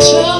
our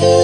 merry